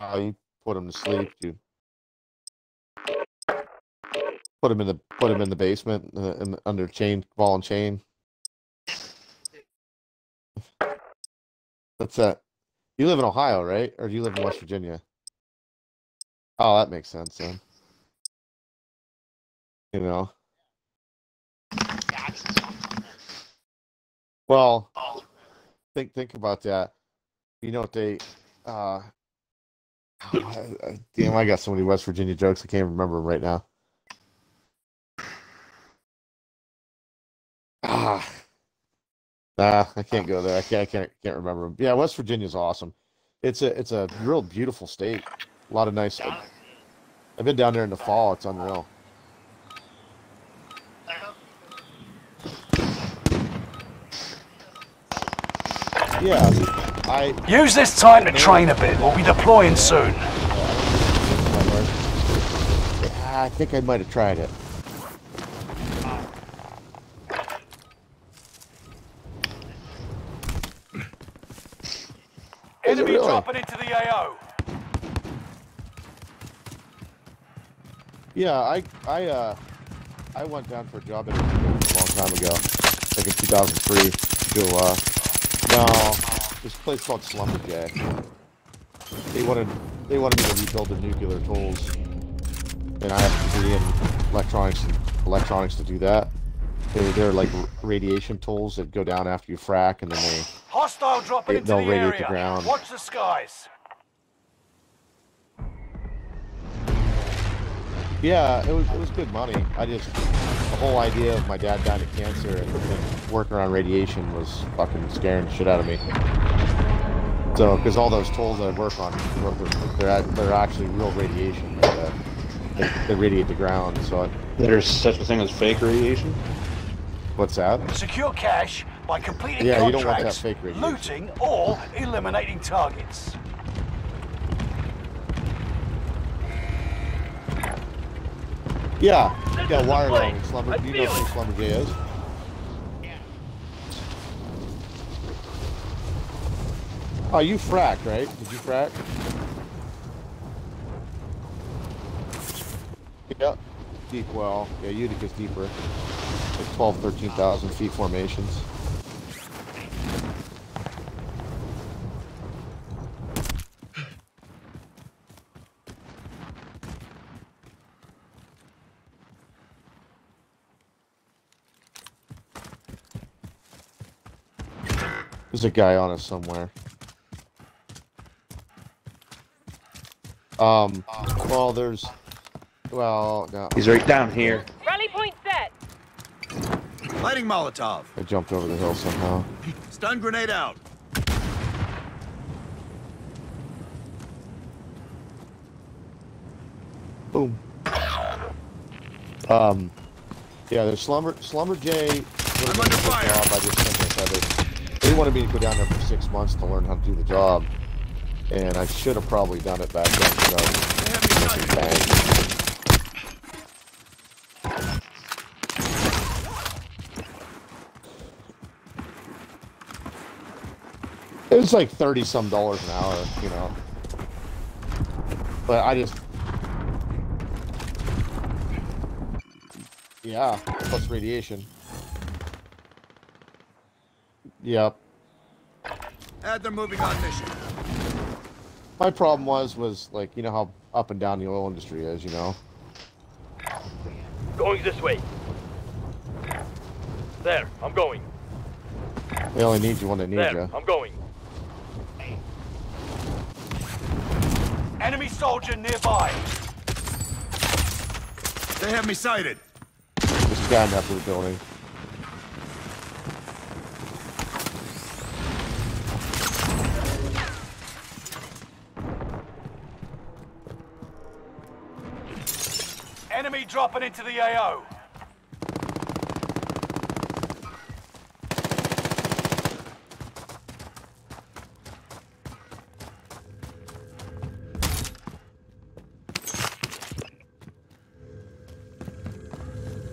Uh, you put him to sleep, dude. Put him in the put him in the basement uh, in, under chain, ball and chain. That's that. You live in Ohio, right? Or do you live in West Virginia? Oh, that makes sense then. You know. Well, think think about that. You know what they uh oh, I- I- damn I got so many West Virginia jokes I can't remember 'em right now. Ah. Nah, I can't go there. I can't I can't can't remember 'em. Yeah, West Virginia's awesome. It's a it's a real beautiful state. A lot of nice I've been down there in the fall. It's unreal. Yeah, I Use this time to train a bit. We'll be deploying soon. I think I might have tried it Enemy really? dropping into the AO. Yeah, I I uh I went down for a job interview a long time ago, like in 2003. To uh, no, this place called Schlumberger. They wanted they wanted me to rebuild the nuclear tools, and I have a degree in electronics electronics to do that. They're, they're like radiation tools that go down after you frack, and then they hostile dropping they, into they'll radiate area. the ground. Watch the skies. Yeah, it was it was good money. I just the whole idea of my dad dying of cancer and, and working around radiation was fucking scaring the shit out of me. So, because all those tools that I work on, they're they're actually real radiation. Like, uh, they, they radiate the ground. So, I, There's such a thing as fake radiation. what's that? Secure cash by completing Yeah, you don't want that contracts, fake radiation. looting, or eliminating targets. Yeah, yeah, wire line. Slumber. Do you know who Schlumberger is? Oh, you fracked, right? Did you frack? Yep. Deep well. Yeah, Utica's deeper. Like 12, 13,000 feet formations. There's a guy on us somewhere. Um, well, there's, well, no, He's right down here. Rally point set. Lighting Molotov. I jumped over the hill somehow. Stun grenade out. Boom. Um, yeah, there's Slumber, Schlumberger. I'm under fire. Job. I just sent this other. They wanted me to go down there for six months to learn how to do the job, and I should have probably done it back then. So, bang. It was like thirty some dollars an hour, you know. But I just, yeah, plus radiation. Yep. Add they're moving on mission. My problem was was like you know how up and down the oil industry is, you know. Going this way. There, I'm going. They only need you when they need There, you. I'm going. Enemy soldier nearby. They have me sighted. There's a guy in that blue building. Dropping into the AO.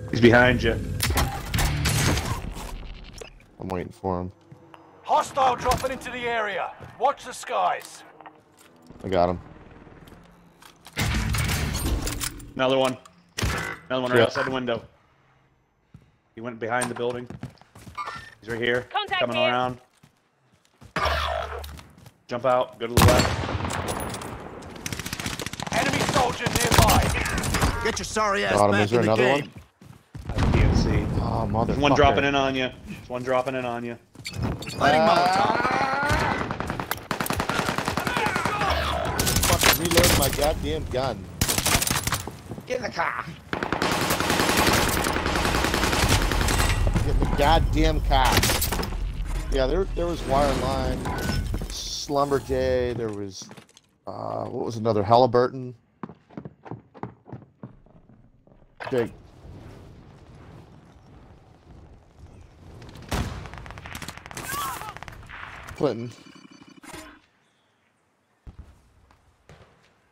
He's behind you. I'm waiting for him. Hostile dropping into the area. Watch the skies. I got him. Another one. Another one right Yeah. outside the window. He went behind the building. He's right here. Contact coming here. around. Jump out. Go to the left. Enemy soldier nearby. Get your sorry ass Got him. back Is there in the another game. one? I can't see. Oh, mother. There's one dropping in on you. There's one dropping in on you. Lighting Molotov. Fucking reload my goddamn gun. Get in the car. Get in the goddamn car. Yeah, there there was wireline, Schlumberger. There was uh, what was another Halliburton. Big. Clinton.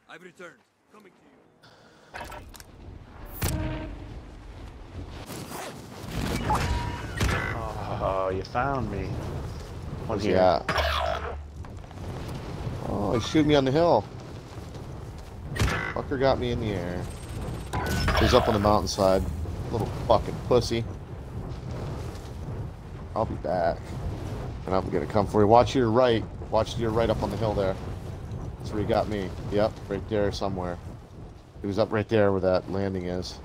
I've returned. Coming to you. Oh, you found me. One here. Yeah. Oh, he shoot me on the hill. Fucker got me in the air. He's up on the mountainside. Little fucking pussy. I'll be back. And I'm gonna come for you. Watch your right. Watch your right up on the hill there. That's where he got me. Yep, right there somewhere. He was up right there where that landing is.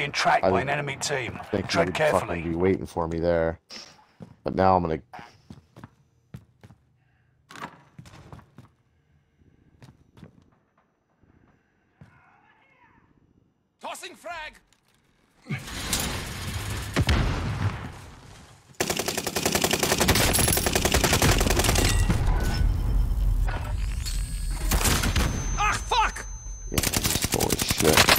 Being tracked I by an enemy team. I think he Tread carefully. be waiting for me there. But now I'm gonna Tossing frag. Ah, fuck! Yeah, he's full of shit.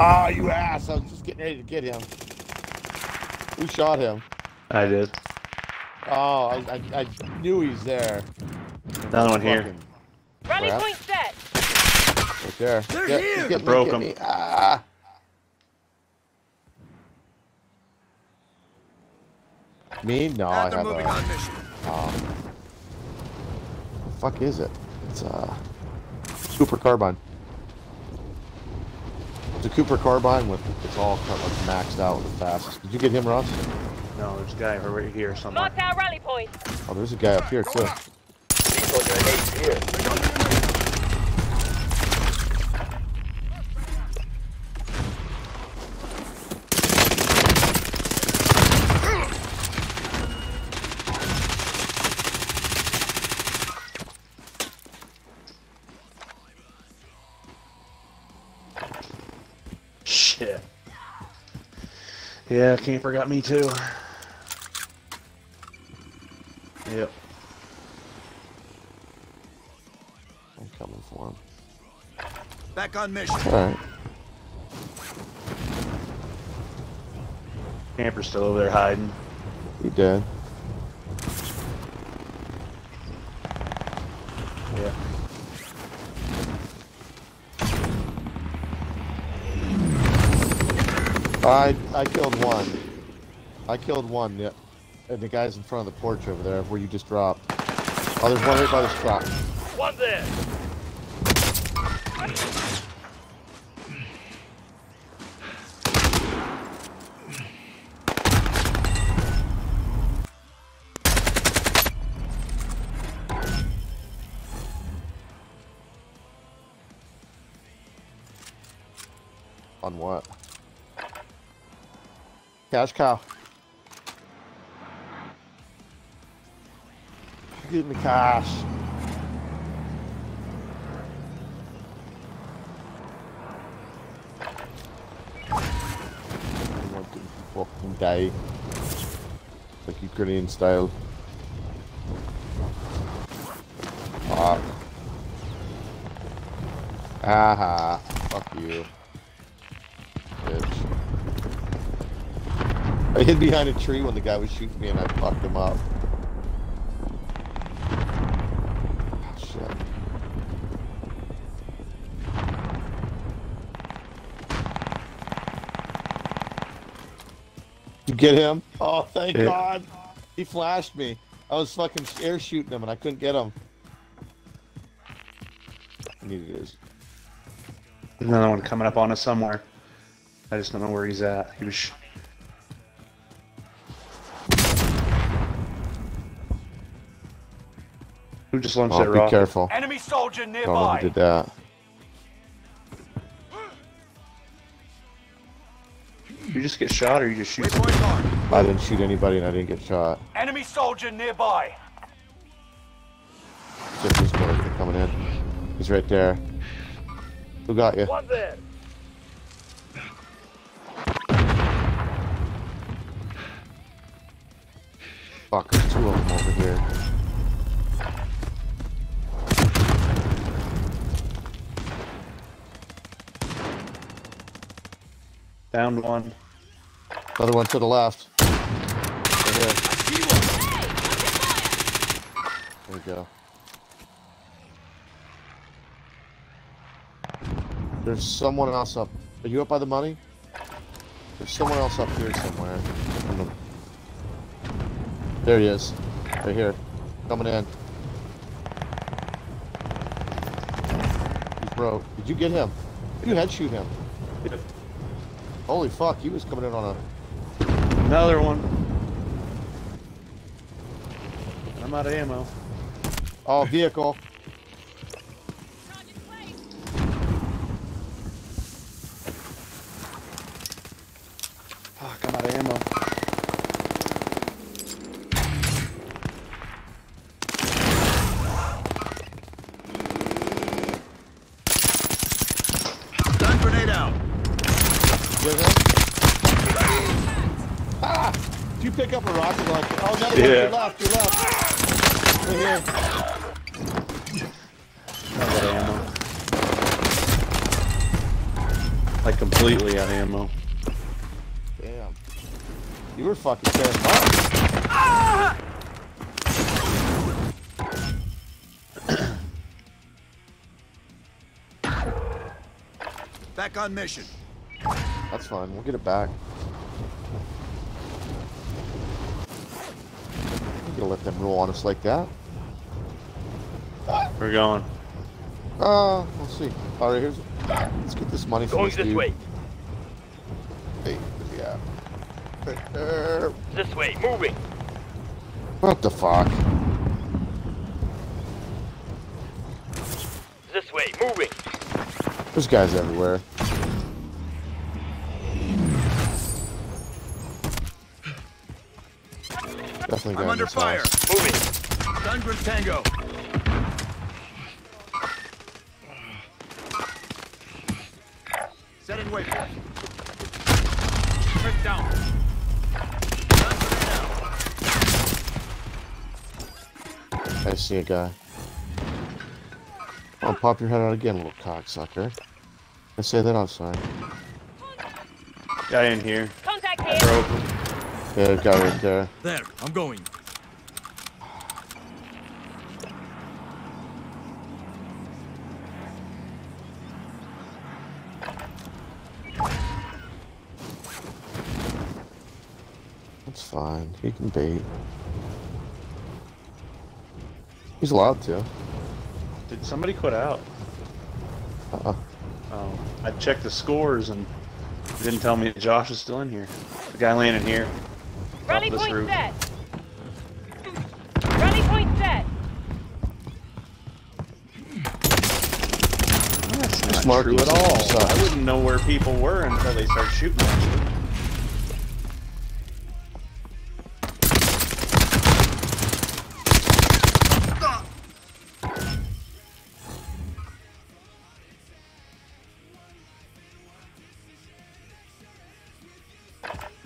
Ah, you ass! I was just getting ready to get him. Who shot him? I did. Oh, I, I, I knew he's there. Another one here. Fucking Rally Crap. point set. Right there. They're Get- here! Get me, Broke get him. Ah. Me? No, I have a. on mission. Um, the fuck is it? It's a super carbine. It's a Cooper carbine with it's all kind of like maxed out with the fastest. Did you get him, Ross? No, there's a guy right here somewhere. Marked our rally point. Oh, there's a guy up here too. Shit. Yeah, camper got me too. Yep. I'm coming for him. Back on mission. All right. Camper's still over there hiding. He did. Yeah. I I killed one. I killed one. Yeah. And the guy's in front of the porch over there where you just dropped. Oh, there's one right by this truck. One there. On what? Cash cow. Give me cash. Fucking die. Like Ukrainian style. Fuck. Aha. Fuck you. I hid behind a tree when the guy was shooting me and I fucked him up. Oh, shit. You get him? Oh, thank yeah. God. He flashed me. I was fucking air shooting him and I couldn't get him. I need it is. Another one coming up on us somewhere. I just don't know where he's at. He was. Who just launched Oh, that be rocket? careful. Enemy soldier Don't know who did that. You just get shot or you just shoot? I didn't shoot anybody and I didn't get shot. Enemy soldier nearby. Just these boys coming in. He's right there. Who got you? One there. Fuck, there's two of them over here. Down one. Another one to the left. Right here. There we go. There's someone else up. Are you up by the money? There's someone else up here somewhere. I don't know. There he is. Right here. Coming in. He's broke. Did you get him? You head shoot him. Holy fuck, he was coming in on a Another one. I'm out of ammo. Oh, vehicle. Fuck, I'm out of ammo. Stun grenade out. Get him? Ah! Did you pick up a rocket launcher? Oh, another one. Yeah. Your left, your left. Right here. I'm out ammo. Like completely out of ammo. Damn. You were fucking terrified. Back on mission. That's fine. We'll get it back. Gonna let them roll on us like that. We're going. Uh, we'll see. All right, here's. Let's get this money from Going this this dude. way. Hey, yeah. Right there. This way. Moving. What the fuck? This way. Moving. There's guys everywhere. Definitely guys I'm under fire. house. Moving. Stun grenade tango. Setting waypoint. Trick down. Stun grenade out. I see a guy. I'll pop your head out again, little cocksucker. I say that outside. Guy in here. Contact I here. Broke him. Yeah, guy right there. There, I'm going. That's fine. He can bait. He's allowed to. Did somebody quit out? Uh-uh. Oh, I checked the scores and didn't tell me that Josh is still in here. The guy landed here. Rally this point roof. set. Rally point set. That's not Smart true at all. Sucks. I wouldn't know where people were until they start shooting at you.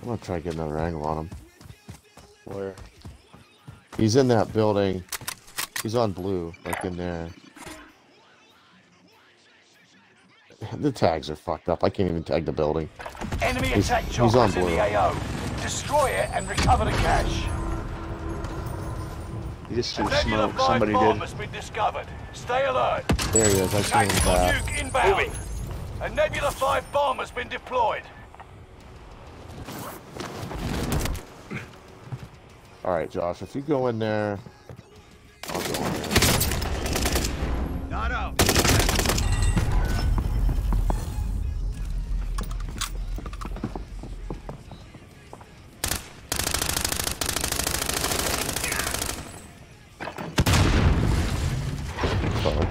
I'm gonna try to get another angle on him. Where? He's in that building. He's on blue, like in there. The tags are fucked up. I can't even tag the building. Enemy He's- attack he's choppers on in blue. the AO. Destroy it and recover the cash. He just A threw Nebula smoke. Somebody did. has been discovered. Stay alert. There he is. I see him in the Tactical back. nuke inbound. A Nebula 5 bomb has been deployed. All right, Josh. If you go in there, I'll go in there. Not out. Uh-huh.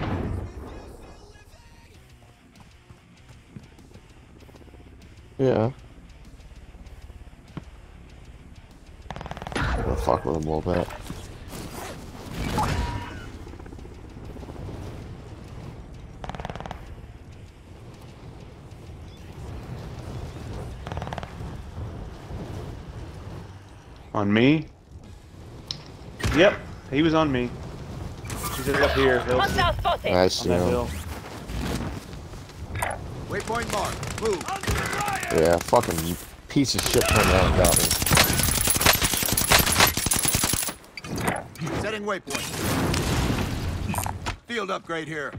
Yeah. Fuck with him a little bit. On me? Yep, he was on me. He's up here, hill, on Hostile. I see that him. hill. Waypoint mark. Move. Yeah, fucking piece of shit turned around and got me. Setting waypoint. Field upgrade here.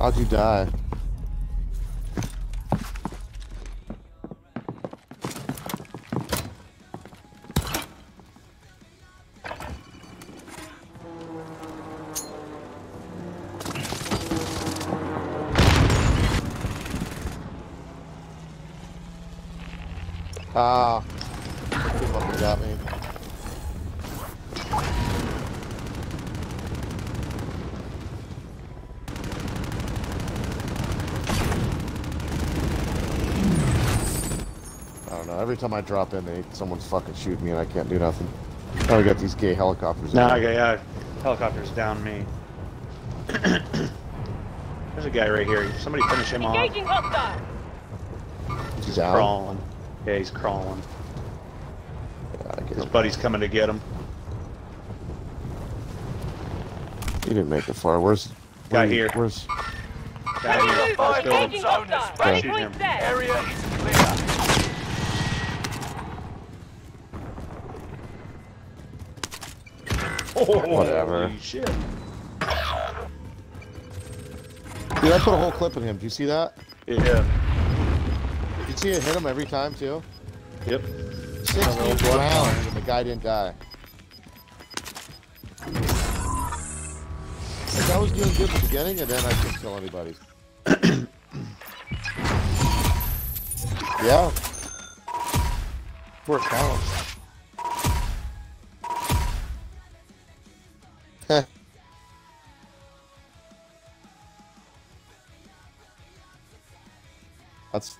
How'd you die? Know. Every time I drop in, they someone's fucking shooting me and I can't do nothing. Now we got these gay helicopters. in No, here. okay, yeah. Helicopter's down me. There's a guy right here. Somebody finish him off. Engaging hostile. He's down. Crawling. Yeah, he's crawling. Yeah, I get His him. buddy's coming to get him. He didn't make it far. Where's Guy where- here. Where's Guy here. Let's go. Engaging hostile. Okay. Shoot him. Waypoint set. Area is Whatever. Holy shit. Dude, I put a whole clip in him. Do you see that? Yeah. Did you see it hit him every time too? Yep. Sixteen rounds and the guy didn't die. Like I was doing good at the beginning and then I couldn't kill anybody. yeah. Poor counts. That's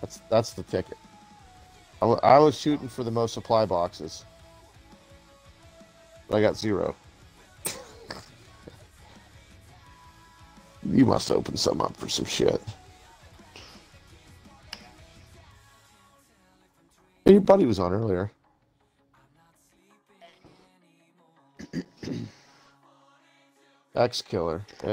that's that's the ticket. I, I was shooting for the most supply boxes, I got zero. you must open some up for some shit. Hey, your buddy was on earlier. X killer. Yeah.